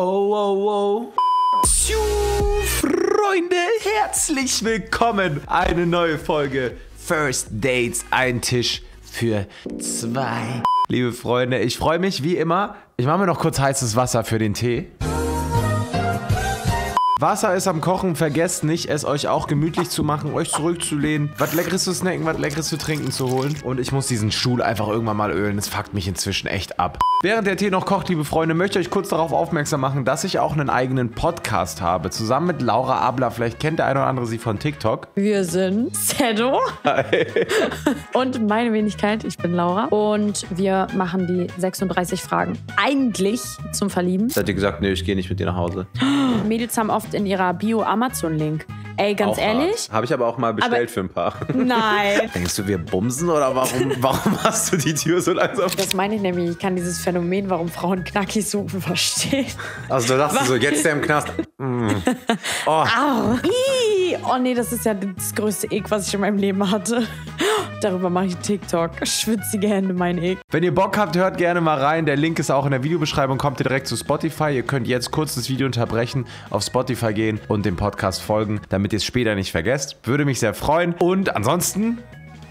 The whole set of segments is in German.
Oh, oh, oh. Tschu, Freunde, herzlich willkommen. Eine neue Folge First Dates, ein Tisch für zwei. Liebe Freunde, ich freue mich wie immer. Ich mache mir noch kurz heißes Wasser für den Tee. Wasser ist am Kochen, vergesst nicht, es euch auch gemütlich zu machen, euch zurückzulehnen, was Leckeres zu snacken, was Leckeres zu trinken zu holen. Und ich muss diesen Stuhl einfach irgendwann mal ölen, es fuckt mich inzwischen echt ab. Während der Tee noch kocht, liebe Freunde, möchte ich euch kurz darauf aufmerksam machen, dass ich auch einen eigenen Podcast habe, zusammen mit Laura Abler. Vielleicht kennt der eine oder andere sie von TikTok. Wir sind Sedo und meine Wenigkeit, ich bin Laura. Und wir machen die 36 Fragen. Eigentlich zum Verlieben. Hat ihr gesagt, nee, ich gehe nicht mit dir nach Hause. Mädels haben oft in ihrer Bio Amazon-Link. Ey, ganz ehrlich? Habe ich aber auch mal bestellt Aber- für ein paar. Nein. Denkst du, wir bumsen oder warum, warum hast du die Tür so langsam? Das meine ich nämlich. Ich kann dieses Phänomen, warum Frauen Knackis suchen, verstehen. Also du dachtest so, jetzt der im Knast. Mm. Oh, Au. Ih. Oh nee, das ist ja das größte Eck, was ich in meinem Leben hatte. Darüber mache ich TikTok. Schwitzige Hände, mein Eck. Wenn ihr Bock habt, hört gerne mal rein. Der Link ist auch in der Videobeschreibung. Kommt ihr direkt zu Spotify. Ihr könnt jetzt kurz das Video unterbrechen, auf Spotify gehen und dem Podcast folgen, damit ihr es später nicht vergesst. Würde mich sehr freuen. Und ansonsten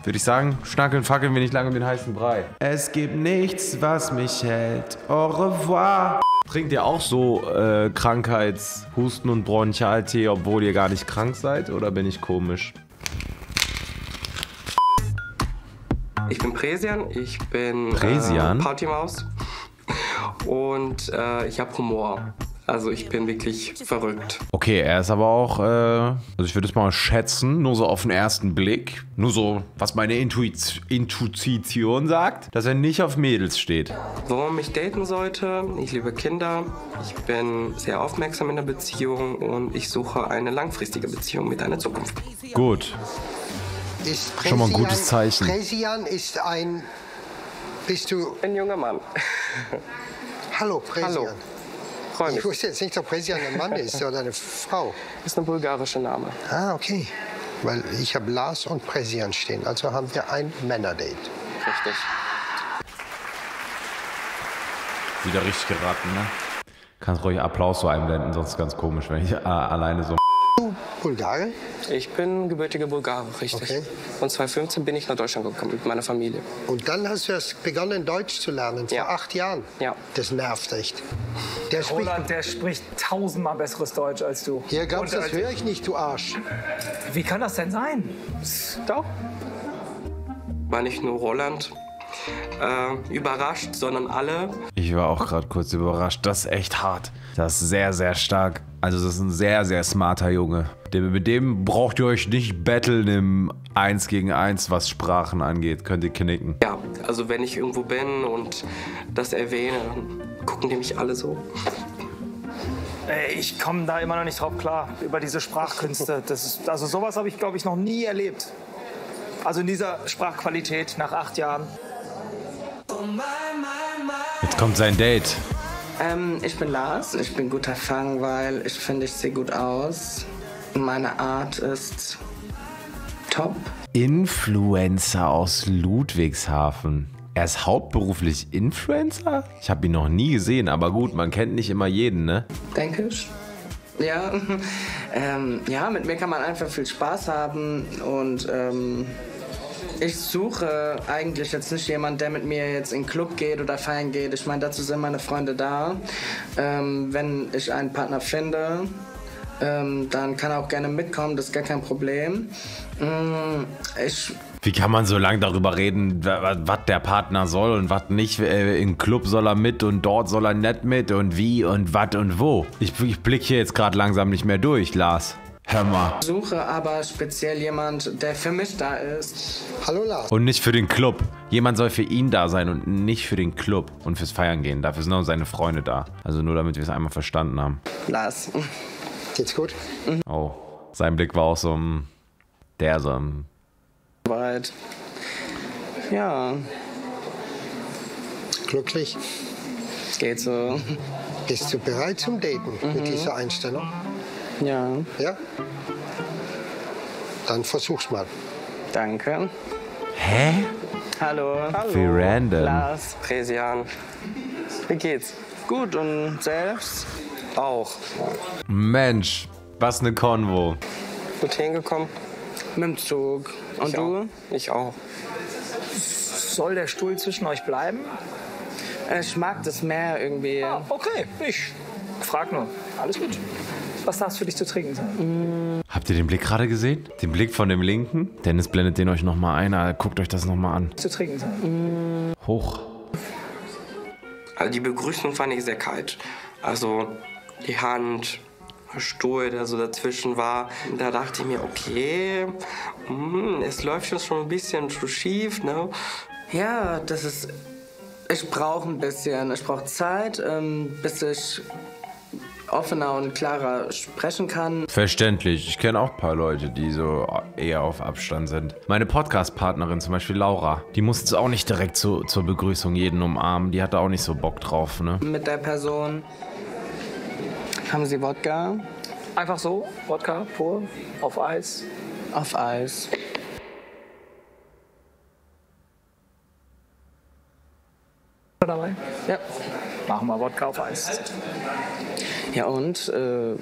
würde ich sagen, schnackeln, fackeln wir nicht lange um den heißen Brei. Es gibt nichts, was mich hält. Au revoir. Trinkt ihr auch so äh, Krankheits-, Husten- und Bronchialtee, obwohl ihr gar nicht krank seid? Oder bin ich komisch? Ich bin Präsian, ich bin Präsian? Äh, Partymaus und äh, ich habe Humor. Also ich bin wirklich verrückt. Okay, er ist aber auch, äh, also ich würde es mal schätzen, nur so auf den ersten Blick, nur so, was meine Intuit Intuition sagt, dass er nicht auf Mädels steht. Warum ich daten sollte? Ich liebe Kinder, ich bin sehr aufmerksam in der Beziehung und ich suche eine langfristige Beziehung mit einer Zukunft. Gut. Ist Schon mal ein gutes Zeichen. Präsian ist ein. Bist du. Ein junger Mann. Hallo, Präsian. Hallo. Freue Ich mich. wusste jetzt nicht, ob Präsian ein Mann ist oder eine Frau. Ist ein bulgarischer Name. Ah, okay. Weil ich habe Lars und Präsian stehen. Also haben wir ein Männerdate. Richtig. Wieder richtig geraten, ne? Kannst ruhig Applaus so einblenden, sonst ist es ganz komisch, wenn ich äh, alleine so. Du, Bulgare? Ich bin gebürtiger Bulgare, richtig. Okay. Und 2015 bin ich nach Deutschland gekommen mit meiner Familie. Und dann hast du erst begonnen, Deutsch zu lernen, vor Ja. acht Jahren. Ja. Das nervt echt. Der spricht. Roland, der spricht tausendmal besseres Deutsch als du. Hier, glaubst du, Und, das höre ich nicht, du Arsch. Wie kann das denn sein? Doch. War nicht nur Roland äh, überrascht, sondern alle. Ich war auch gerade kurz überrascht. Das ist echt hart. Das ist sehr, sehr stark. Also, das ist ein sehr, sehr smarter Junge. Dem- Mit dem braucht ihr euch nicht battlen im 1 gegen 1, was Sprachen angeht. Könnt ihr knicken. Ja, also wenn ich irgendwo bin und das erwähne, dann gucken die mich alle so. Ey, ich komme da immer noch nicht drauf klar, über diese Sprachkünste. Das ist, also sowas habe ich, glaube ich, noch nie erlebt. Also in dieser Sprachqualität nach acht Jahren. Jetzt kommt sein Date. Ähm, ich bin Lars, ich bin guter Fang, weil ich finde, ich sehe gut aus. Meine Art ist top. Influencer aus Ludwigshafen. Er ist hauptberuflich Influencer? Ich habe ihn noch nie gesehen, aber gut, man kennt nicht immer jeden, ne? denke ich. Ja, ähm, ja, mit mir kann man einfach viel Spaß haben und ähm, ich suche eigentlich jetzt nicht jemanden, der mit mir jetzt in den Club geht oder feiern geht. Ich meine, dazu sind meine Freunde da. Ähm, wenn ich einen Partner finde, ähm, dann kann er auch gerne mitkommen, das ist gar kein Problem. Mm, Ich Wie kann man so lange darüber reden, was der Partner soll und was nicht? Äh, Im Club soll er mit und dort soll er nicht mit und wie und was und wo. Ich, ich blicke hier jetzt gerade langsam nicht mehr durch, Lars. Hör mal. suche aber speziell jemand, der für mich da ist. Hallo, Lars. Und nicht für den Club. Jemand soll für ihn da sein und nicht für den Club und fürs Feiern gehen. Dafür sind auch seine Freunde da. Also nur damit wir es einmal verstanden haben. Lars. Geht's gut? Oh, sein Blick war auch so, mm, der so, Weit. Ja, Glücklich? geht so. Bist du bereit zum Daten mit dieser Einstellung? Ja, Ja? Dann versuch's mal. danke. Hä? Hallo. Hallo. Wie random. Lars. Präsian. Wie geht's? Gut und selbst? Auch. Mensch, was eine Konvo. Gut hingekommen? Mit dem Zug. Und Ich du? Auch. Ich auch. Soll der Stuhl zwischen euch bleiben? Ich mag das Meer irgendwie. Ah, okay, ich frag nur. Alles gut. Was darf es für dich zu trinken sein? Habt ihr den Blick gerade gesehen? Den Blick von dem Linken? Dennis blendet den euch nochmal ein. Ah, Guckt euch das nochmal an. Zu trinken sein. Hoch. Also die Begrüßung fand ich sehr kalt. Also die Hand, der Stuhl, der so dazwischen war. Da dachte ich mir, okay, hm, es läuft jetzt schon ein bisschen zu schief, ne? Ja, das ist. Ich brauche ein bisschen. Ich brauche Zeit, ähm, bis ich offener und klarer sprechen kann. Verständlich. Ich kenne auch ein paar Leute, die so eher auf Abstand sind. Meine Podcast-Partnerin, zum Beispiel Laura, die musste es auch nicht direkt zu, zur Begrüßung jeden umarmen. Die hatte auch nicht so Bock drauf, ne? Mit der Person. Haben Sie Wodka? Einfach so, Wodka, pur, auf Eis. Auf Eis. Dabei? Ja. Machen wir Wodka auf Eis. Ja, und? Äh,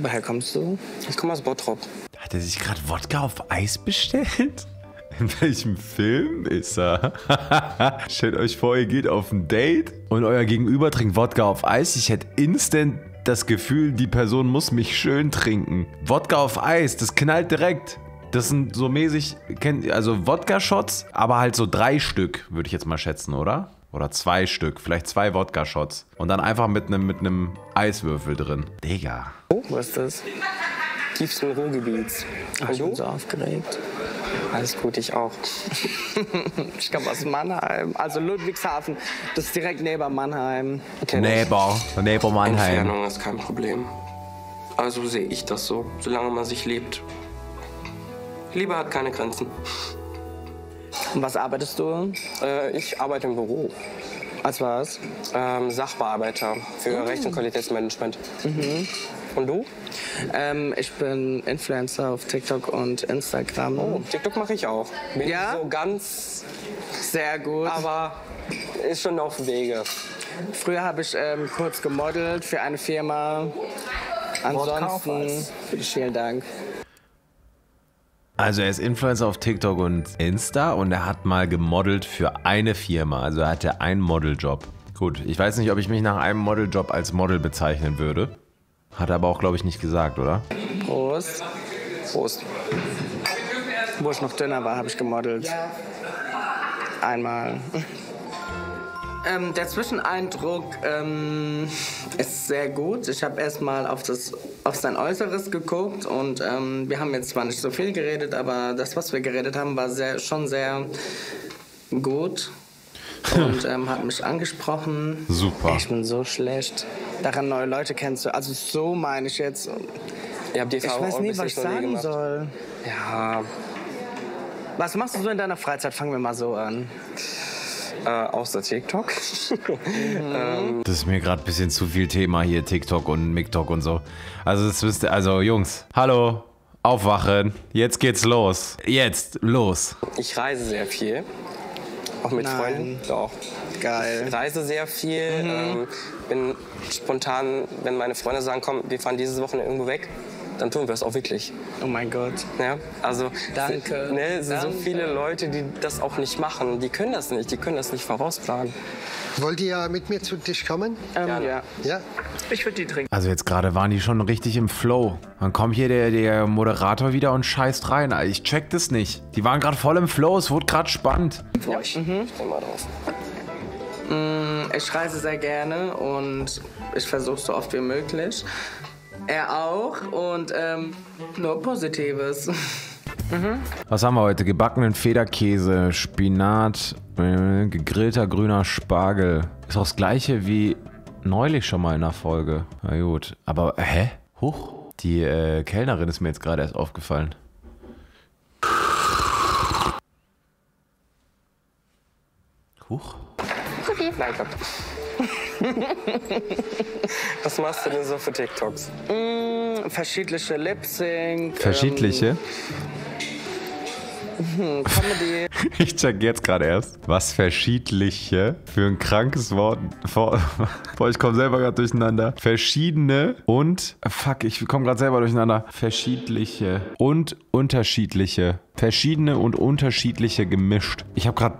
woher kommst du? Ich komme aus Bottrop. Hat er sich gerade Wodka auf Eis bestellt? In welchem Film ist er? Stellt euch vor, ihr geht auf ein Date und euer Gegenüber trinkt Wodka auf Eis. Ich hätte instant das Gefühl, die Person muss mich schön trinken. Wodka auf Eis, das knallt direkt. Das sind so mäßig, kennt- also Wodka-Shots, aber halt so drei Stück, würde ich jetzt mal schätzen, oder? Oder zwei Stück, vielleicht zwei Wodka-Shots. Und dann einfach mit einem mit Eiswürfel drin. Digga. Wo ist das? Tiefsten Ruhrgebiets. Und ich bin so aufgeregt. Alles gut, ich auch. Ich komme aus Mannheim, also Ludwigshafen. Das ist direkt neben Mannheim. Neighbor, Neighbor Mannheim. Entfernung ist kein Problem. Also sehe ich das so, solange man sich liebt. Liebe hat keine Grenzen. Und was arbeitest du? Äh, ich arbeite im Büro. Als was? Ähm, Sachbearbeiter für Recht und Qualitätsmanagement. Und du? Ähm, ich bin Influencer auf TikTok und Instagram. Oh, TikTok mache ich auch. Bin Ja? so ganz, Sehr gut. aber ist schon auf dem Wege. Früher habe ich ähm, kurz gemodelt für eine Firma. Ansonsten, vielen Dank. Also er ist Influencer auf TikTok und Insta und er hat mal gemodelt für eine Firma. Also er hatte einen Modeljob. Gut, ich weiß nicht, ob ich mich nach einem Modeljob als Model bezeichnen würde. Hat er aber auch, glaube ich, nicht gesagt, oder? Prost. Prost. Wo ich noch dünner war, habe ich gemodelt. Einmal. Ähm, der Zwischeneindruck ähm, ist sehr gut. Ich habe erstmal auf, das- auf sein Äußeres geguckt und ähm, wir haben jetzt zwar nicht so viel geredet, aber das, was wir geredet haben, war sehr, schon sehr gut und ähm, hat mich angesprochen. Super. Ich bin so schlecht, daran neue Leute kennenzulernen. Also so meine ich jetzt. Ihr habt die Ich weiß nie, was ich sagen gemacht. soll. Ja, Was machst du so in deiner Freizeit? Fangen wir mal so an. Äh, außer TikTok. Das ist mir gerade ein bisschen zu viel Thema hier, TikTok und MikTok und so. Also das wisst ihr, also Jungs, hallo, aufwachen, jetzt geht's los. Jetzt, los. Ich reise sehr viel. Auch mit Nein. Freunden. Doch. Geil. Ich reise sehr viel. Ähm, bin spontan, wenn meine Freunde sagen, komm, wir fahren dieses Wochenende irgendwo weg, dann tun wir es auch wirklich. Oh mein Gott. Ja, also Danke. Ne, es sind so Danke. viele Leute, die das auch nicht machen. Die können das nicht, die können das nicht vorausplanen. Wollt ihr mit mir zu Tisch kommen? Ähm, ja. Ja? Ich würde die trinken. Also jetzt gerade waren die schon richtig im Flow. Dann kommt hier der, der Moderator wieder und scheißt rein. Alter, Ich check das nicht. Die waren gerade voll im Flow, es wurde gerade spannend. Für euch. Ich bin mal drauf. Ich reise sehr gerne und ich versuche so oft wie möglich. Er auch und ähm, nur Positives. Was haben wir heute? Gebackenen Federkäse, Spinat, äh, gegrillter grüner Spargel. Ist auch das gleiche wie neulich schon mal in der Folge. Na gut. Aber, hä? Huch. Die äh, Kellnerin ist mir jetzt gerade erst aufgefallen. Huch. Danke. Was machst du denn so für TikToks? Verschiedliche Lip Sync. Verschiedliche? Ähm, Comedy. Ich check jetzt gerade erst, was verschiedliche für ein krankes Wort. Vor, boah, ich komme selber gerade durcheinander. Verschiedene und. Fuck, ich komme gerade selber durcheinander. Verschiedliche und unterschiedliche. Verschiedene und unterschiedliche gemischt. Ich habe gerade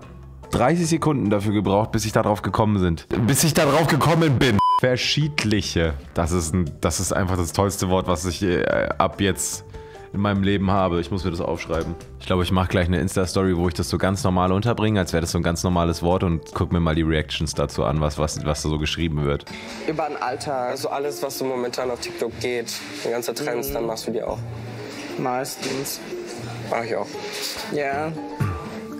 30 Sekunden dafür gebraucht, bis ich darauf gekommen sind. Bis ich darauf gekommen bin. Verschiedliche. Das ist, ein, das ist einfach das tollste Wort, was ich äh, ab jetzt in meinem Leben habe. Ich muss mir das aufschreiben. Ich glaube, ich mache gleich eine Insta-Story, wo ich das so ganz normal unterbringe, als wäre das so ein ganz normales Wort und guck mir mal die Reactions dazu an, was, was, was da so geschrieben wird. Über den Alltag. Also alles, was so momentan auf TikTok geht, die ganze Trends, dann machst du die auch. Meistens. Mach ich auch. Ja.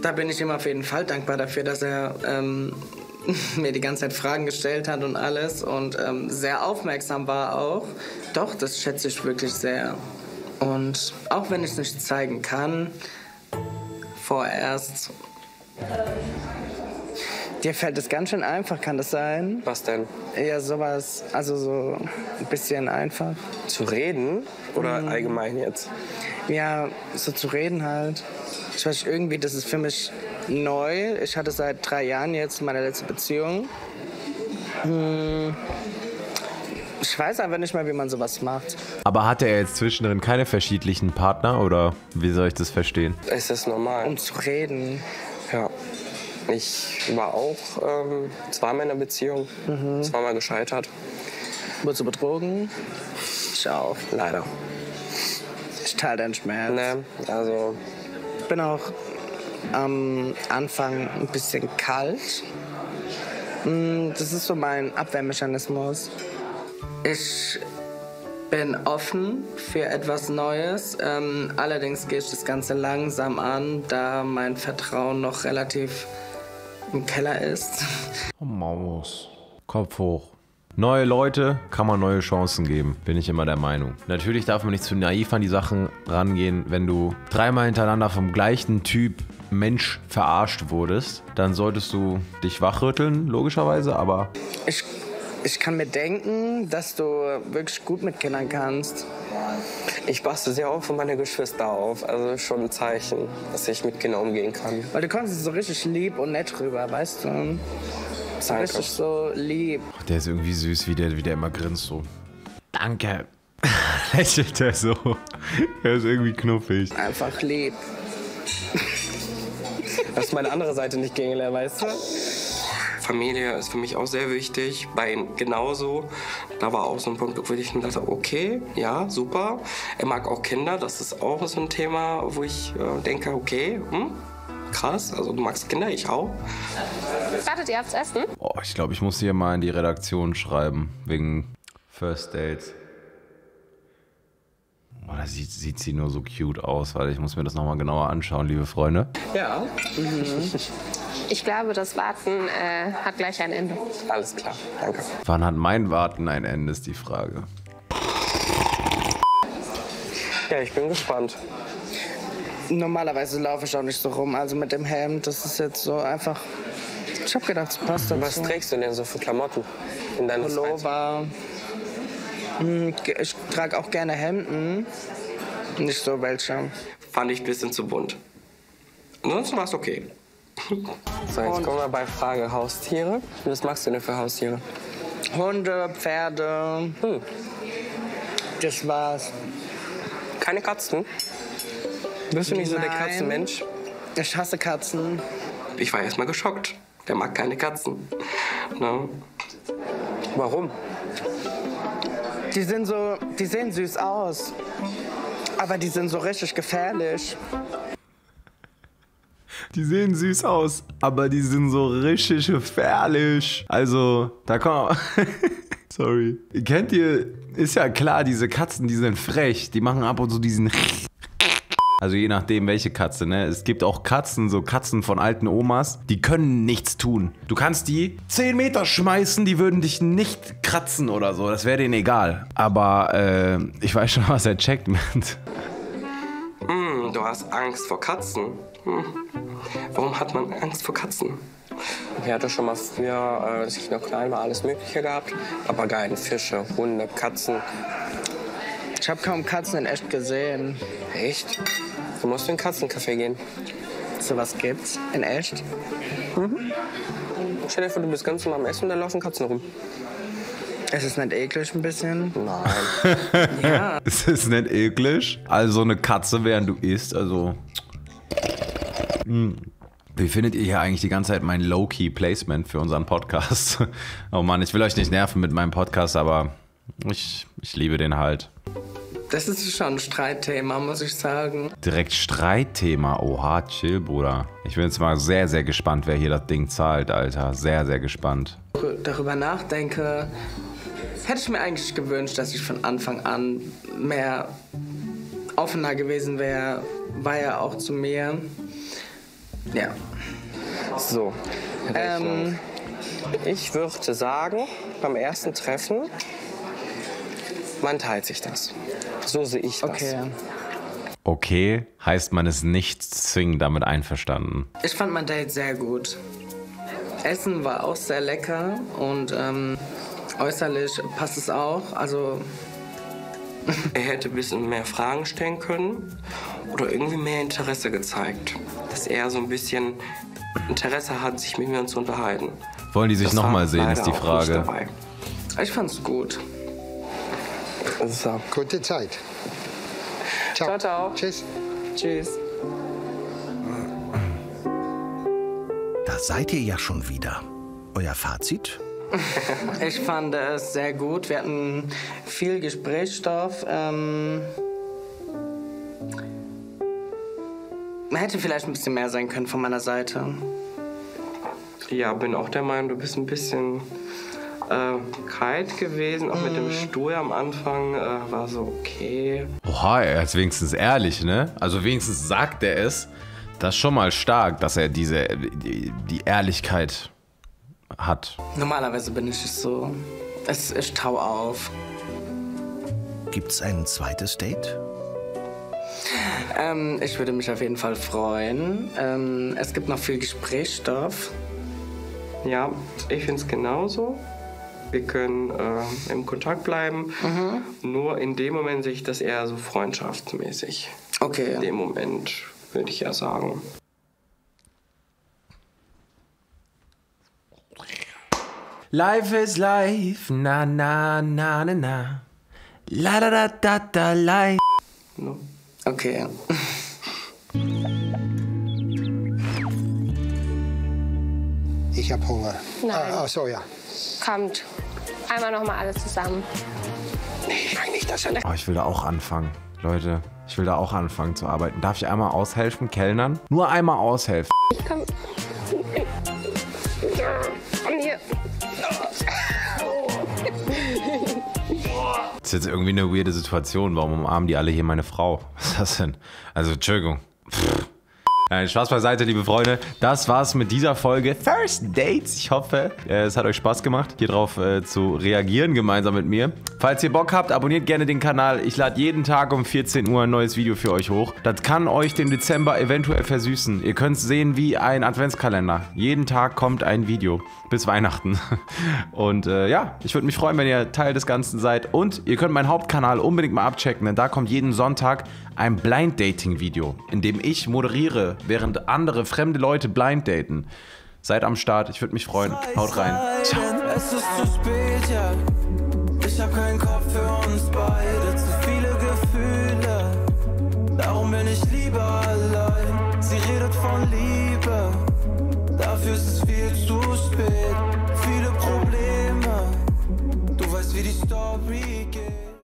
Da bin ich ihm auf jeden Fall dankbar dafür, dass er ähm, mir die ganze Zeit Fragen gestellt hat und alles und ähm, sehr aufmerksam war auch. Doch, das schätze ich wirklich sehr. Und auch wenn ich es nicht zeigen kann, vorerst. Dir fällt es ganz schön einfach, kann das sein? Was denn? Ja, sowas, also so ein bisschen einfach. Zu reden oder allgemein jetzt? Ja, so zu reden halt. Ich weiß irgendwie, das ist für mich neu. Ich hatte seit drei Jahren jetzt meine letzte Beziehung. Hm. Ich weiß einfach nicht mal, wie man sowas macht. Aber hatte er jetzt zwischendrin keine verschiedlichen Partner oder wie soll ich das verstehen? Es ist normal. Um zu reden. Ja. Ich war auch ähm, zweimal in einer Beziehung, zweimal gescheitert. Wurdest du betrogen? Ich auch. Leider. Ich teile deinen Schmerz. Ne? Also, bin auch am Anfang ein bisschen kalt. Mm, Das ist so mein Abwehrmechanismus. Ich bin offen für etwas Neues. Ähm, allerdings gehe ich das Ganze langsam an, da mein Vertrauen noch relativ im Keller ist. Oh, Maus. Kopf hoch. Neue Leute kann man neue Chancen geben, bin ich immer der Meinung. Natürlich darf man nicht zu naiv an die Sachen rangehen. Wenn du dreimal hintereinander vom gleichen Typ Mensch verarscht wurdest, dann solltest du dich wachrütteln, logischerweise, aber Ich, ich kann mir denken, dass du wirklich gut mit Kindern kannst. ich passe sehr auf für meine Geschwister auf. Also schon ein Zeichen, dass ich mit Kindern umgehen kann. Weil du kommst so richtig lieb und nett rüber, weißt du? Danke. richtig so lieb. der ist irgendwie süß, wie der, wie der immer grinst so. Danke. Lächelt er so. Er ist irgendwie knuffig. Einfach lieb. Das ist meine andere Seite nicht kennengelernt, weißt du? Familie ist für mich auch sehr wichtig. Bei ihm genauso. Da war auch so ein Punkt, wo ich mir dachte, okay, ja, super. Er mag auch Kinder. Das ist auch so ein Thema, wo ich äh, denke, okay, hm, krass. Also du magst Kinder, ich auch. Wartet ihr aufs Essen? Oh, ich glaube, ich muss hier mal in die Redaktion schreiben, wegen First Dates. Oh, da sieht, sieht sie nur so cute aus, weil ich muss mir das nochmal genauer anschauen, liebe Freunde. Ja. Ich glaube, das Warten äh, hat gleich ein Ende. Alles klar, danke. Wann hat mein Warten ein Ende, ist die Frage. Ja, ich bin gespannt. Normalerweise laufe ich auch nicht so rum. Also mit dem Hemd, das ist jetzt so einfach. Ich hab gedacht, es passt dazu. Was trägst du denn so für Klamotten in Freizeit? Pullover. Hm, Ich trage auch gerne Hemden. Nicht so welche. Fand ich ein bisschen zu bunt. Ansonsten war es okay. So, jetzt kommen wir bei Frage Haustiere. Was magst du denn für Haustiere? Hunde, Pferde. Hm. Das war's. Keine Katzen? Bist du nicht so der Nein. Katzenmensch? Ich hasse Katzen. Ich war erstmal geschockt. Der mag keine Katzen. Ne? Warum? Die sind so, die sehen süß aus. Aber die sind so richtig gefährlich. Die sehen süß aus, aber die sind so richtig gefährlich. Also, da kommt. Sorry. Kennt ihr, ist ja klar, diese Katzen, die sind frech. Die machen ab und zu diesen. Also je nachdem, welche Katze, ne? Es gibt auch Katzen, so Katzen von alten Omas, die können nichts tun. Du kannst die 10 Meter schmeißen, die würden dich nicht kratzen oder so. Das wäre denen egal. Aber äh, ich weiß schon, was er checkt mit. Hm, du hast Angst vor Katzen. Hm. Warum hat man Angst vor Katzen? Ich hatte schon mal früher, äh, als ich noch klein war, alles Mögliche gehabt. Papageien, Fische, Hunde, Katzen. Ich habe kaum Katzen in echt gesehen. Echt? Du musst in den Katzencafé gehen. Sowas gibt's in echt? Stell dir vor, du bist ganz normal am Essen und da laufen Katzen rum. Ist es nicht eklig ein bisschen? Nein. Ja. Ist es nicht eklig? Also eine Katze, während du isst, also. Hm. Wie findet ihr hier eigentlich die ganze Zeit mein Low-Key-Placement für unseren Podcast? Oh Mann, ich will euch nicht nerven mit meinem Podcast, aber ich, ich liebe den halt. Das ist schon ein Streitthema, muss ich sagen. Direkt Streitthema. Oha, chill, Bruder. Ich bin jetzt mal sehr, sehr gespannt, wer hier das Ding zahlt, Alter. Sehr, sehr gespannt. Darüber nachdenke, hätte ich mir eigentlich gewünscht, dass ich von Anfang an mehr offener gewesen wäre. War ja auch zu mir. Ja. So. Rechnung. Ähm, Ich würde sagen, beim ersten Treffen, man teilt sich das. So sehe ich das. okay. Okay, heißt man ist nicht zwingend damit einverstanden. Ich fand mein Date sehr gut. Essen war auch sehr lecker und ähm, äußerlich passt es auch. Also Er hätte ein bisschen mehr Fragen stellen können oder irgendwie mehr Interesse gezeigt. Dass er so ein bisschen Interesse hat, sich mit mir zu unterhalten. Wollen die sich nochmal sehen, ist die Frage. ich fand's gut. So. Gute Zeit. Ciao. Ciao, ciao. Tschüss. Tschüss. Da seid ihr ja schon wieder. Euer Fazit? Ich fand es sehr gut. Wir hatten viel Gesprächsstoff. Ähm, hätte vielleicht ein bisschen mehr sein können von meiner Seite. Ja, bin auch der Meinung, du bist ein bisschen äh, kalt gewesen. Auch mit dem Stuhl am Anfang äh, war so okay. Oha, er ist wenigstens ehrlich, ne? Also wenigstens sagt er es. Das ist schon mal stark, dass er diese, die, die Ehrlichkeit hat. Normalerweise bin ich so. Es, ich tau auf. Gibt's ein zweites Date? Ähm, ich würde mich auf jeden Fall freuen. Ähm, es gibt noch viel Gesprächsstoff. Ja, ich finde es genauso. Wir können äh, im Kontakt bleiben. Nur in dem Moment sehe ich das eher so freundschaftsmäßig. Okay. In dem Moment würde ich ja sagen. Life is life, na na na na na. La da da da da life. No. Okay. Ich habe Hunger. Nein. Ah, ach so, ja. Kommt. Einmal noch mal alles zusammen. Oh, ich will da auch anfangen. Leute, ich will da auch anfangen zu arbeiten. Darf ich einmal aushelfen, Kellnern? Nur einmal aushelfen. Ich komm. Komm hier. Das ist jetzt irgendwie eine weirde Situation. Warum umarmen die alle hier meine Frau? Was ist das denn? Also, Entschuldigung. Pff. Nein, Spaß beiseite, liebe Freunde. Das war's mit dieser Folge First Dates. Ich hoffe, äh, es hat euch Spaß gemacht, hier drauf äh, zu reagieren, gemeinsam mit mir. Falls ihr Bock habt, abonniert gerne den Kanal. Ich lade jeden Tag um 14 Uhr ein neues Video für euch hoch. Das kann euch den Dezember eventuell versüßen. Ihr könnt sehen wie ein Adventskalender. Jeden Tag kommt ein Video. Bis Weihnachten. Und äh, ja, ich würde mich freuen, wenn ihr Teil des Ganzen seid. Und ihr könnt meinen Hauptkanal unbedingt mal abchecken, denn da kommt jeden Sonntag ein Blind Dating Video, in dem ich moderiere, während andere fremde Leute blind daten. Seid am Start, ich würde mich freuen. Haut rein. Ciao. Es ist zu spät, ja. Ich hab keinen Kopf für uns beide. Zu viele Gefühle. Darum bin ich lieber allein. Sie redet von Liebe. Dafür ist es viel zu spät. Viele Probleme. Du weißt, wie die Story ist.